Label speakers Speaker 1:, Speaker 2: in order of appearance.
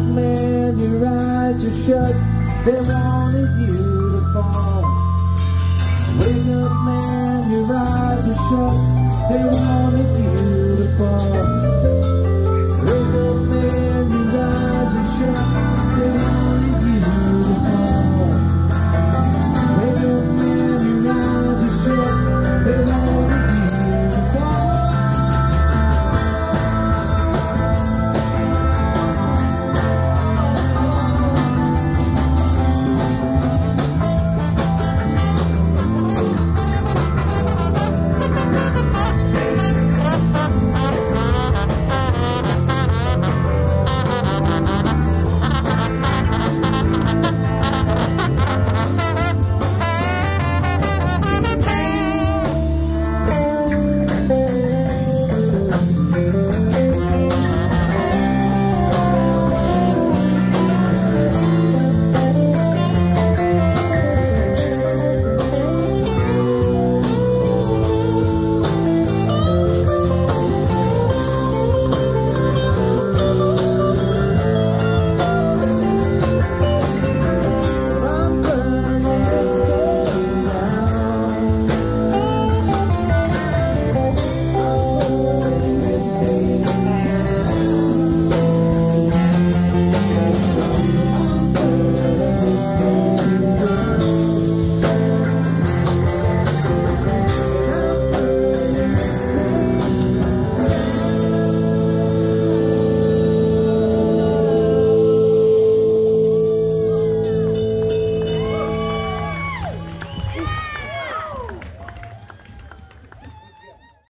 Speaker 1: old man, your eyes are shut. They wanted you to fall. Wake up, man, your eyes are shut. They wanted you to fall.